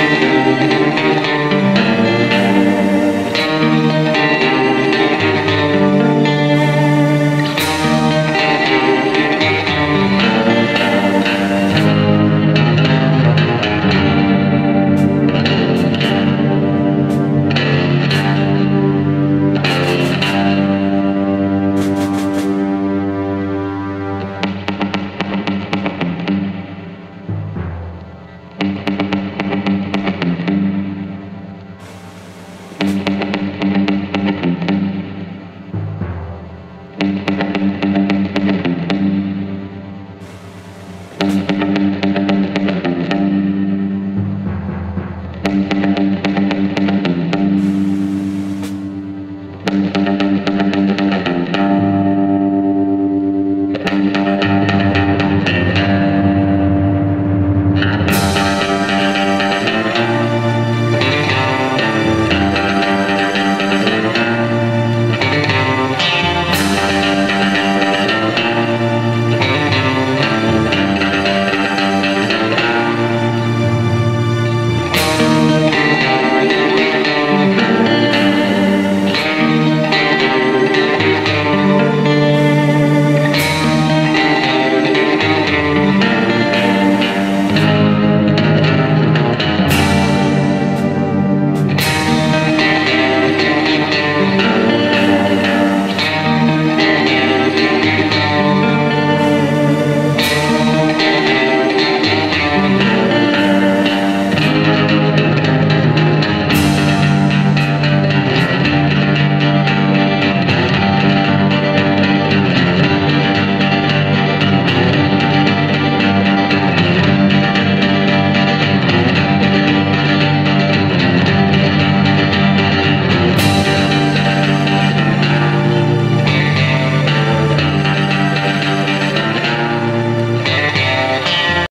Música